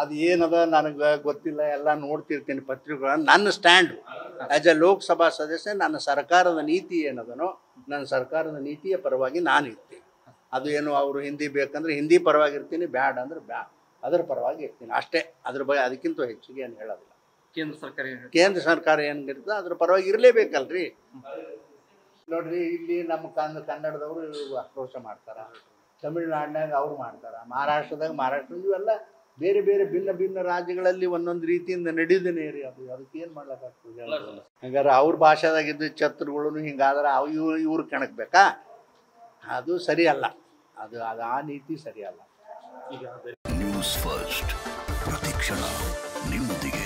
ಅದು ಏನದ ನನಗೆ ಗೊತ್ತಿಲ್ಲ ಎಲ್ಲ ನೋಡ್ತಿರ್ತೀನಿ ಪತ್ರಿಕೆಗಳನ್ನ ನನ್ನ ಸ್ಟ್ಯಾಂಡ್ ಆಸ್ ಎ ಲೋಕಸಭಾ ಸದಸ್ಯ ನನ್ನ ಸರ್ಕಾರದ ನೀತಿ ಏನದನೋ ನನ್ನ ಸರ್ಕಾರದ ನೀತಿಯ ಪರವಾಗಿ ನಾನು ಇರ್ತೀನಿ. ಅದು ಏನು ಅವರು ಹಿಂದಿ ಬೇಕಂದ್ರೆ ಹಿಂದಿ ಪರವಾಗಿ ಇರ್ತೀನಿ ಬ್ಯಾಡ್ ಅಂದ್ರೆ ಬ್ಯಾಡ್ ಅದರ ಪರವಾಗಿ ಇರ್ತೀನಿ. ಅಷ್ಟೇ ಅದ್ರ ಬಗ್ಗೆ ಅದಕ್ಕಿಂತ ಹೆಚ್ಚಿಗೆ ಏನು ಹೇಳೋದಿಲ್ಲ. ಕೇಂದ್ರ ಸರ್ಕಾರ? ಕೇಂದ್ರ ಸರ್ಕಾರ ಏನಿರ್ತದೆ ಅದ್ರ ಪರವಾಗಿ ಇರಲೇಬೇಕಲ್ರಿ. ನೋಡ್ರಿ ಇಲ್ಲಿ ನಮ್ಮ ಕನ್ನಡ ಕನ್ನಡದವರು ಆಕ್ರೋಶ ಮಾಡ್ತಾರ. ತಮಿಳ್ನಾಡಿನಾಗ ಅವ್ರು ಮಾಡ್ತಾರೆ ಮಹಾರಾಷ್ಟ್ರದಾಗ ಮಹಾರಾಷ್ಟ್ರ ಇವೆಲ್ಲ ಬೇರೆ ಬೇರೆ ಭಿನ್ನ ಭಿನ್ನ ರಾಜ್ಯಗಳಲ್ಲಿ ಒಂದೊಂದು ರೀತಿಯಿಂದ ನಡೀದೇನೆ ರೀ ಅದು. ಅದಕ್ಕೆ ಏನು ಮಾಡ್ಲಿಕ್ಕಾಗ್ತದೆ ಹಂಗಾರೆ ಅವ್ರ ಭಾಷೆದಾಗಿದ್ದ ಛತ್ರಗಳು ಹಿಂಗಾದ್ರೆ ಅವು ಇವ್ರು ಇವ್ರು ಕಣಕ್ಬೇಕಾ? ಅದು ಸರಿ ಅಲ್ಲ ಅದು ಅದು ಆ ನೀತಿ ಸರಿಯಲ್ಲ. ಈಗ ನ್ಯೂಸ್ ಫಸ್ಟ್ ಪ್ರತಿಕ್ಷಣ ನಿಮ್ಮೊಂದಿಗೆ.